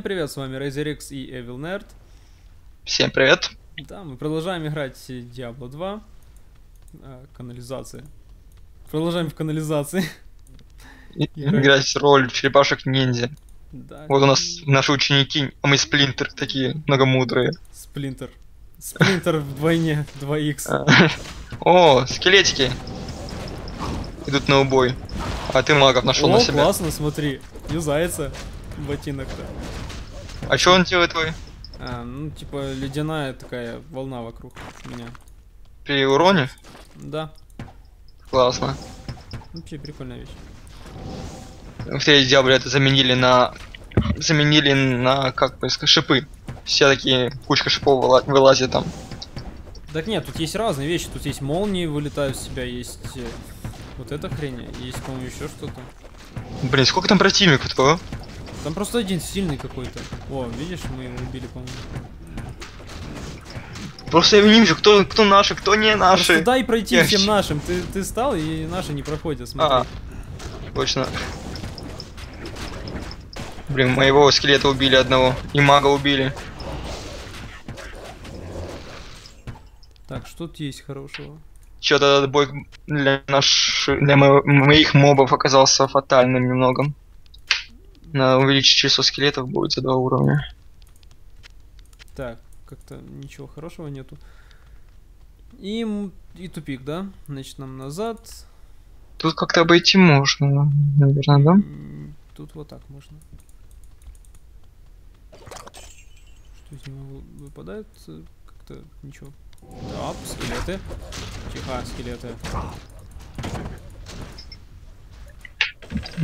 Всем привет, с вами RazerX и Evil Nerd. Всем привет. Да, мы продолжаем играть Diablo 2. А, канализация. Продолжаем в канализации. Играть роль черепашек ниндзя. Да. Вот у нас наши ученики, а мы сплинтер такие многомудрые. Сплинтер. Сплинтер вдвойне, 2х. О, скелетики. Идут на убой. А ты магов нашел О, на себя. классно, смотри. Юзается ботинок-то. А что он делает твой? А, ну, типа, ледяная такая волна вокруг меня. При уроне? Да. Классно. Вообще прикольная вещь. В третьей Диабле это заменили на... Заменили на, как бы сказать, шипы. Все такие, кучка шипов выла- вылазит там. Так нет, тут есть разные вещи. Тут есть молнии вылетают с себя, есть э, вот эта хрень, есть, по-моему, еще что-то. Блин, сколько там противников твоего? Там просто один сильный какой-то. О, видишь, мы его убили, по-моему. Просто я не вижу, кто, кто наши, кто не наши. Просто дай пройти Я всем нашим. Ты, ты стал, и наши не проходят, смотри. А, точно. Блин, моего скелета убили одного. И мага убили. Так, что тут есть хорошего? Этот бой для, наш... для мо- моих мобов оказался фатальным немного. Надо увеличить число скелетов будет за два уровня. Так, как-то ничего хорошего нету. И, и тупик, да? Значит, нам назад. Тут как-то обойти можно, наверное, да? Тут вот так можно. Что из него вы- выпадает? Как-то ничего. Так, скелеты. Тихо, скелеты.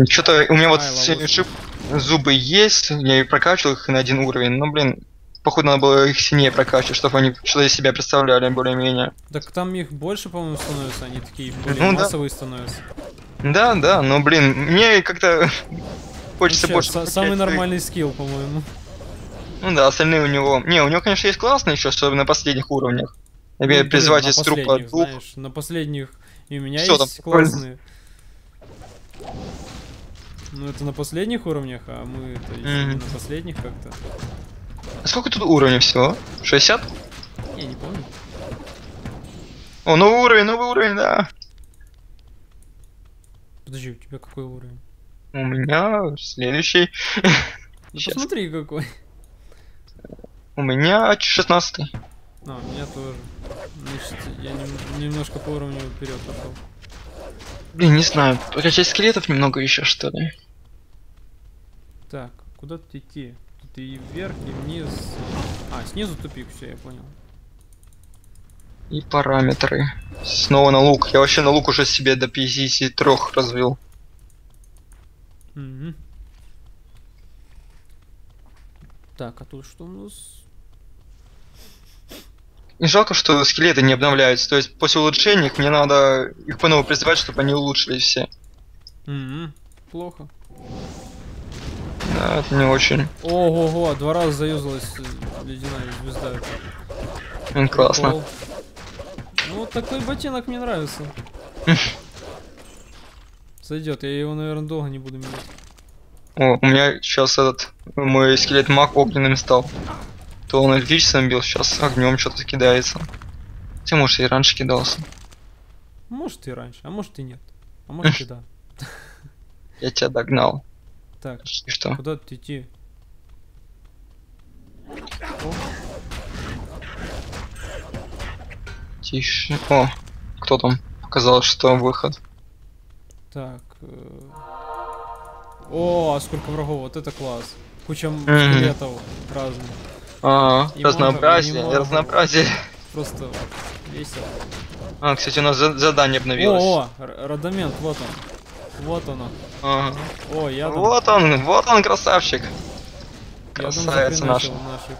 Что-то у меня вот с- ловушка. шип зубы есть, я и прокачивал их на один уровень, но, блин, походу надо было их сильнее прокачивать, чтобы они что-то из себя представляли более-менее. Так там их больше, по-моему, становятся, они такие более Ну да. массовые становятся. Да, да, но, блин, мне как-то хочется больше... самый нормальный скилл, по-моему. Ну да, остальные у него... Не, у него, конечно, есть классные еще, особенно на последних уровнях. Ну, Например, блин, призвать из трупа знаешь, на последних и у меня там есть прикольно. классные. Ну это на последних уровнях, а мы не Мгм. на последних как-то. А сколько тут уровней всего? 60? Я не помню. О, новый уровень, новый уровень, да. Подожди, у тебя какой уровень? У меня следующий. Ну посмотри какой. У меня 16 А, у меня тоже. Значит, я нем- немножко по уровню вперед пошел. Блин, не знаю, прокачать скелетов немного еще, что ли. Так, куда тут идти? Тут и вверх, и вниз. А, снизу тупик, все, я понял. И параметры. Снова на лук. Я вообще на лук уже себе до 53 развил. Мгм. Так, а тут что у нас? И жалко, что скелеты не обновляются. То есть после улучшений мне надо их по новой призывать, чтобы они улучшились все. Мгм. Плохо. Да, это не очень Ого-го, два раза заюзалась э, ледяная звезда. м, классно. Прикол. Ну вот такой ботинок мне нравится. Сойдет, я его, наверное, долго не буду менять. О, у меня сейчас этот мой скелет маг огненным стал. То он электричеством бил, сейчас огнем что-то кидается. Хотя может и раньше кидался. Может и раньше, а может и нет. А может и да. Я тебя догнал. Так, И что? куда тут идти? О, Тише. О, кто там? Показалось, что выход. так. э, О, а сколько врагов, вот это класс. Куча м- Мгм. скелетов разных. А, И разнообразие, много, и много. разнообразие. Просто весело. А, кстати, у нас за- задание обновилось. О, о, р- Радамент, вот он. Вот оно. Ага. О, я там. Вот он, вот он, красавчик. Красавица наша. захреначил наших.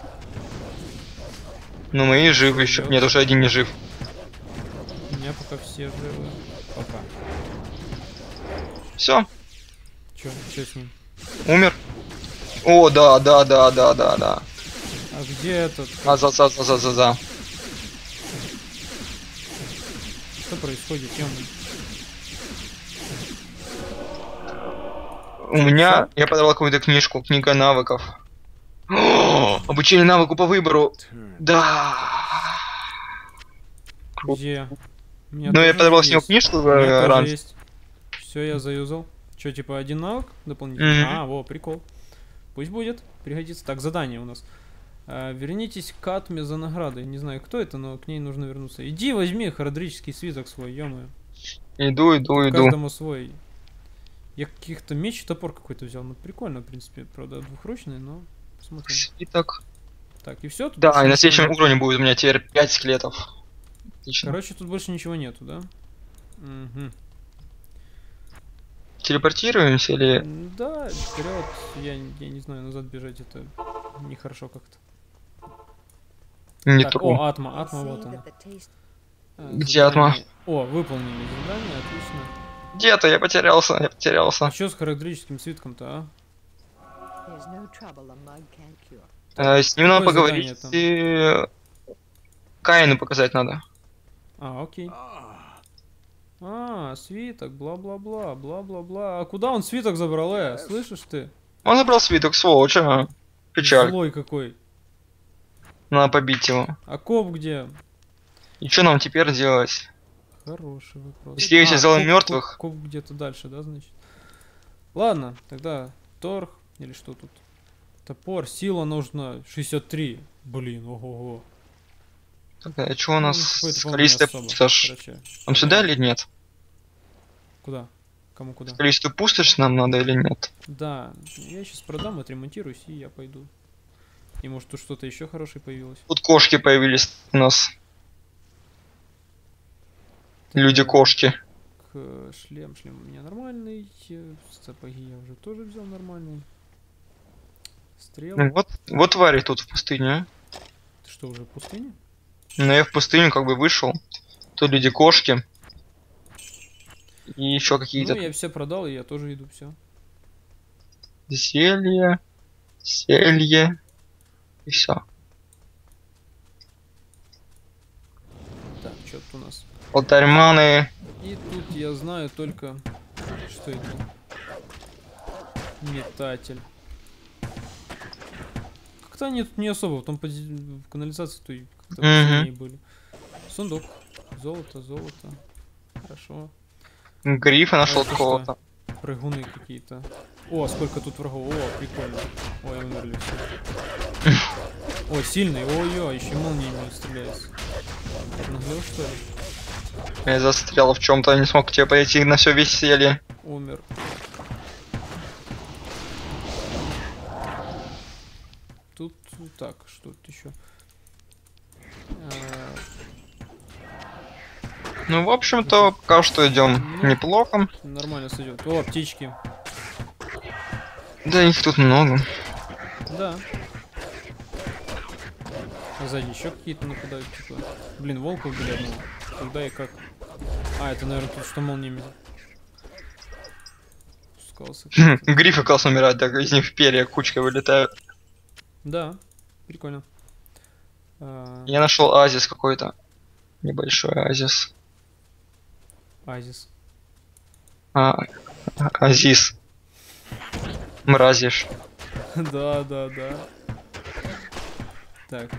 Ну мы и живы еще. Нет, уже один не жив. У меня пока все живы. Пока. Все, Чё, чё с ним? умер. О, да, да, да, да, да, да. А где этот? А за, за, за, за, за, за. Что происходит? У меня, я подавал какую-то книжку, книга навыков. Обучение навыку по выбору. Да. Где? Ну, я подобрал с него книжку ранг. есть. Все, я заюзал. Че, типа один навык дополнительный? Мгм. А, во, прикол. Пусть будет, пригодится. Так, задание у нас. А, вернитесь к Атме за наградой. Не знаю, кто это, но к ней нужно вернуться. Иди возьми харадрический свиток свой, ё Иду, иду, иду. Каждому свой. Я каких-то меч и топор какой-то взял. Ну, прикольно, в принципе. Правда, двухручный, но посмотрим. Свиток. Так, и все? Да, и на следующем уровне будет у меня теперь 5 скелетов. Отлично. Короче, тут больше ничего нету, да? Угу. Телепортируемся или... Да, вперед, я, я не знаю, назад бежать это нехорошо как-то. Не так, о, Атма, Атма, вот она. А, Где Атма? О, выполнили задание, отлично. Где-то я потерялся, я А потерялся. что с характеристическим свитком-то, а? Э, с ним надо поговорить и... Каину показать надо. А, окей. А, свиток, бла-бла-бла, бла-бла-бла. А куда он свиток забрал, э? Слышишь ты? Он забрал свиток, сволочь, а. Печаль. Злой какой. Надо побить его. А коп где? И что нам теперь делать? Хороший вопрос. Если я сейчас А, сделаю коп- мертвых? Коп, коп где-то дальше, да, значит? Ладно, тогда торг, или что тут? Топор, сила нужна 63. Блин, ого-го. Тогда что у нас Ну, какой-то, с по-моему, не количеством особо. пустошь? Короче, Нам сюда или нет? куда? Кому куда? Количество пустошь нам надо или нет? Да, я сейчас продам, отремонтируюсь, и я пойду. И может тут что-то еще хорошее появилось. Тут кошки появились у нас. Люди-кошки. К- Шлем, шлем у меня нормальный. э, Сапоги я уже тоже взял нормальный. Стрелы. Ну вот, вот твари тут в пустыне. а. Ты что, уже в пустыне? Но я в пустыню как бы вышел. Тут люди-кошки. И еще какие-то Ну, я все продал, и я тоже иду, все. зелья, зелье. И все. Так, что тут у нас? Алтарь маны. И тут я знаю только... Что это? Метатель. Как-то они тут не особо, там по зи- в канализации то и как-то посильнее были. Сундук. Золото, золото. Хорошо. Грифа нашел это что? какого-то. Прыгуны какие-то. О, сколько тут врагов. О, прикольно. Ой, умерли все. О, сильный. Ой-ой, еще молниями стреляется. Наглел, что ли? Я застрял в чем-то, не смог к тебе подойти на все веселье. Умер. Тут ну, так, что тут еще? Ну, в общем-то, пока что идем Ну. неплохо. нормально сойдет. О, птички. Да их тут много. Да. А сзади еще какие-то нападают, типа. Блин, волка убили одного. Когда и как? А, это, наверное, тут что молниями. Спускался. Грифы классно умирают, так из них перья кучка вылетают. Да, прикольно. А, Я нашел оазис какой-то. Небольшой оазис. Азис. А, Азис. Мразишь. Да, да, да. Так,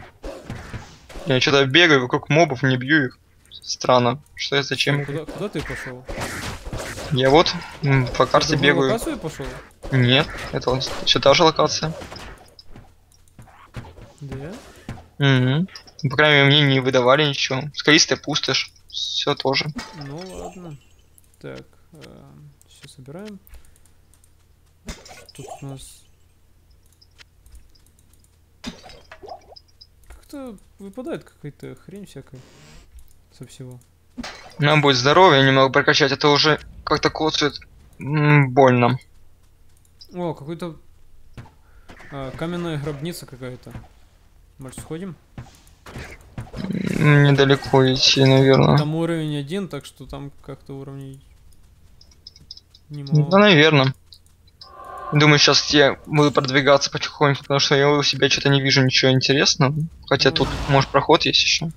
Я что-то бегаю вокруг мобов, не бью их. Странно. Что это зачем? куда, куда ты пошел? Я вот по карте Ты бегаю. локацию пошел? Нет, это все та же локация. Да? Угу. По крайней мере, мне не выдавали ничего. Скалистая пустошь. Все тоже. Ну ладно. Так, все собираем. Что тут у нас? Как-то выпадает какая-то хрень всякая со всего. Нам будет здоровье немного прокачать, это уже как-то коцает больно. О, какой-то а, каменная гробница какая-то. Может сходим? Недалеко идти, наверное. Там уровень один, так что там как-то уровней Да, наверное. Думаю, сейчас я буду продвигаться потихоньку, потому что я у себя что-то не вижу ничего интересного. Хотя тут, может, проход есть еще.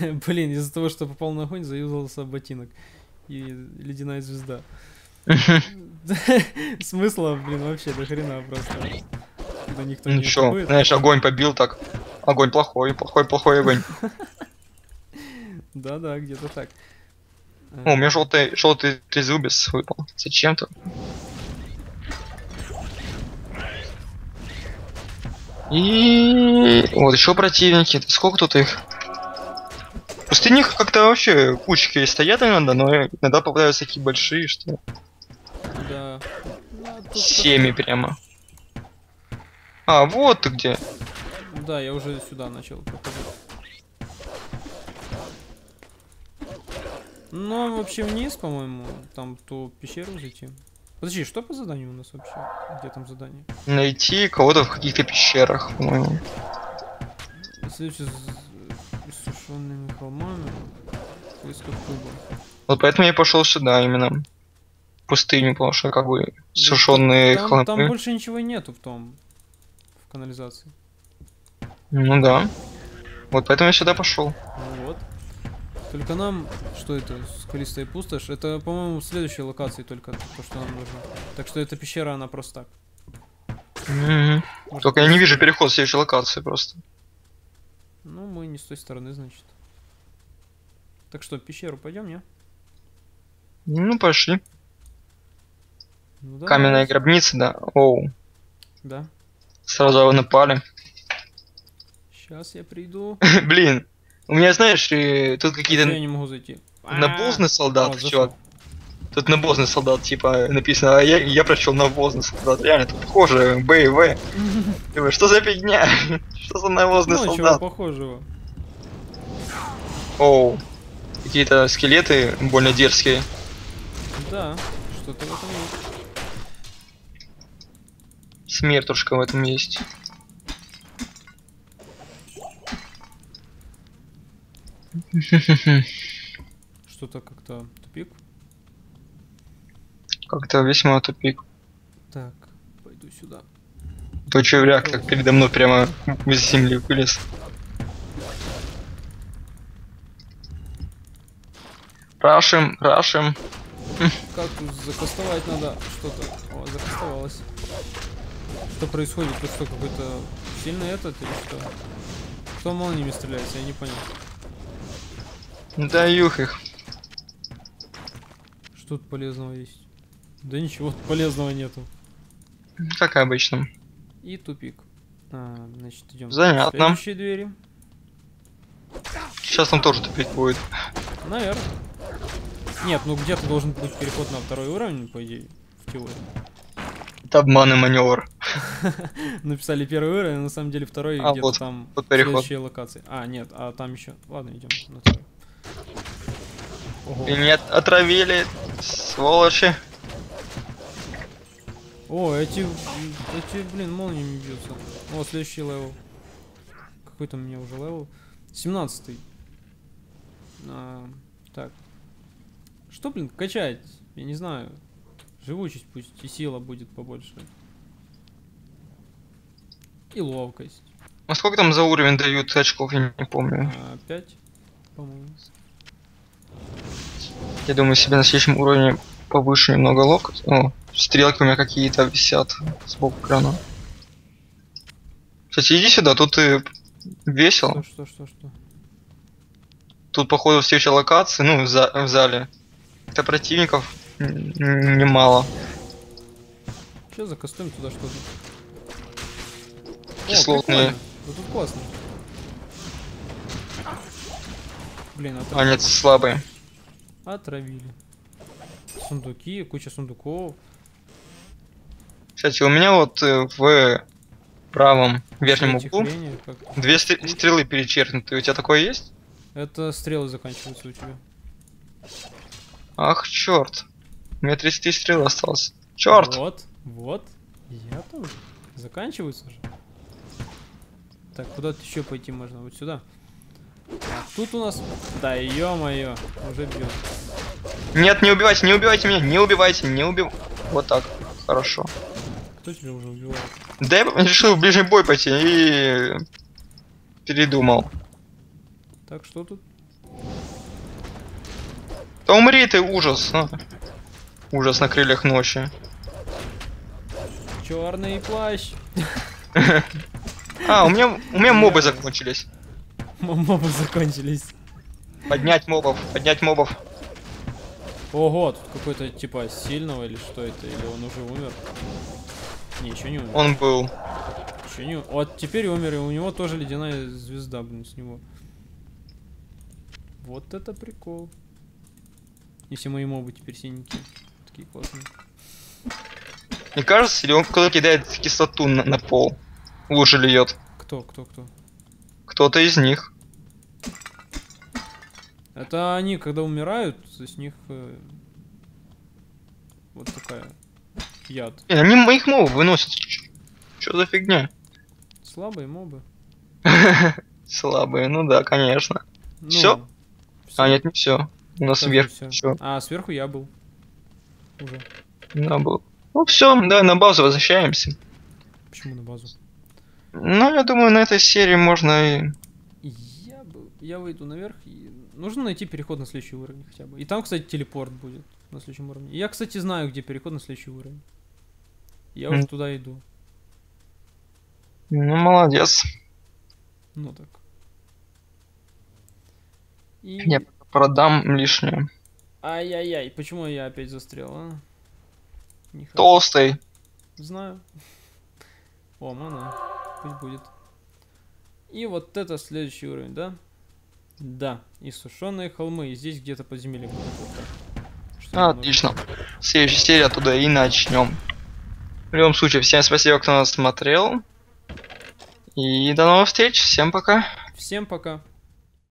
Блин, из-за того, что попал на огонь, заюзался ботинок. И ледяная звезда. Смысла, блин, вообще до хрена просто. когда никто не атакует. знаешь, огонь побил так. Огонь плохой, плохой, плохой огонь. Да-да, где-то так. О, у меня желтый, желтый трезубец выпал. Зачем-то. И вот еще противники. Сколько тут их? Пустынях как-то вообще кучки стоят иногда, но иногда попадаются такие большие, что Да. Семьи прямо. А, вот ты где. Да, я уже сюда начал проходить. Ну, а вообще вниз, по-моему, там ту пещеру зайти. Подожди, что по заданию у нас вообще? Где там задание? Найти кого-то в каких-то пещерах, по-моему. Следующий с иссушенными холмами. Поисков куба. Вот поэтому я пошел сюда именно. Пустыню, потому что как бы сушеные там, холмы. там больше ничего нету в том. В канализации. Ну да. Вот поэтому я сюда пошел. Ну вот. Только нам, что это, скалистая пустошь, это, по-моему, в следующей локации только то, что нам нужно. Так что эта пещера, она просто так. Может, Только я не вижу переход в следующей локации просто. Ну, мы не с той стороны, значит. Так что, пещеру пойдем, не? Ну, пошли. Ну, да, Каменная гробница, да. Оу. Да. Сразу напали. Сейчас я приду. Блин. У меня, знаешь, э, тут какие-то я не могу зайти. навозный О, солдат, зашел. чувак. Тут навозный солдат, типа, написано, а я, я прочел навозный солдат. Реально, тут похоже, Б и В. Думаю, что за фигня? Что за навозный Ну, чего солдат? похожего. Оу. Какие-то скелеты больно дерзкие. Да, что-то в этом есть. Смертушка в этом есть. Что-то как-то тупик. Как-то весьма тупик. Так, пойду сюда. То чувак как передо мной прямо из земли вылез. Рашим, рашим. Как тут закастовать надо что-то? О, закастовалось. Что происходит? Тут что, какой-то сильный этот или что? Кто молниями стреляется? Я не понял. Даюх их. Что тут полезного есть? Да ничего тут полезного нету. Как обычно. И тупик. А, значит, идем Занятно. следующей двери. Сейчас там тоже тупик будет. Наверное. Нет, ну где-то должен быть переход на второй уровень, по идее, в теории. Это обман и маневр. Написали первый уровень, а на самом деле второй А, где-то вот, там вот переход. следующие локации. А, нет, а там еще. Ладно, идем на второй. Ого. И нет, отравили, сволочи. О, эти, эти, блин, молниями бьются. О, следующий level. Какой там у меня уже level? 17 а, Так. Что, блин, качать? Я не знаю. Живучесть пусть и сила будет побольше. И ловкость. А сколько там за уровень дают очков, я не помню. А, 5, по-моему. Я думаю, себе на следующем уровне повыше немного ловкость. О, стрелки у меня какие-то висят сбоку экрана. Кстати, иди сюда, тут и весело. Что, что, что, что? Тут, походу, встреча локации, ну, в, за- в зале. Это противников немало. Сейчас закастуем туда что-то. О, Кислотные. прикольно. Вот тут классно. Блин, а А нет, слабые. Отравили. Сундуки, куча сундуков. Кстати, у меня вот э, в правом верхнем углу две стр- стрелы перечеркнуты. У тебя такое есть? Это стрелы заканчиваются у тебя. Ах, черт. У меня 33 стрелы осталось. Черт! Вот, вот. Я тоже. Заканчиваются же. Так, куда еще пойти можно? Вот сюда. А тут у нас... Да ё-моё, уже бьет. Нет, не убивайте, не убивайте меня, не убивайте, не убив... Вот так. Хорошо. Кто тебя уже убивает? Да я решил в ближний бой пойти и... Передумал. Так, что тут? Да умри ты, ужас. а. Ужас на крыльях ночи. Черный плащ. А, у меня, у меня мобы закончились. Мобы закончились. Поднять мобов, поднять мобов. Ого, тут какой-то типа сильного или что это? Или он уже умер? Не, еще не умер. Он был. Еще не... Вот теперь умер, и у него тоже ледяная звезда, блин, с него. Вот это прикол. Если мои мобы теперь синенькие. Такие классные. Мне кажется, или он кто-то кидает кислоту на, на пол. Лужи льет. Кто, кто, кто? Кто-то из них. Это они, когда умирают, с них э, вот такая яд. Блин, они моих мобов выносят. Что за фигня? Слабые мобы. Слабые, ну да, конечно. Ну, всё. А, нет, не все. У нас всё? еще А, сверху я был. Уже. да, был. Ну все, давай на базу возвращаемся. Почему на базу? Ну, я думаю, на этой серии можно и... Я. Я выйду наверх и. Нужно найти переход на следующий уровень хотя бы. И там, кстати, телепорт будет на следующем уровне. Я, кстати, знаю, где переход на следующий уровень. Я уже туда иду. Ну, молодец. Ну так. И... Я продам лишнее. Ай-яй-яй, почему я опять застрял, а? Нехорошо. Толстый. Знаю. О, мана. Пусть будет. И вот это следующий уровень, да? Да. И сушеные холмы. И здесь где-то подземелье будет. Что? Отлично. Следующая серия оттуда и начнем. В любом случае, всем спасибо, кто нас смотрел. И до новых встреч. Всем пока. Всем пока.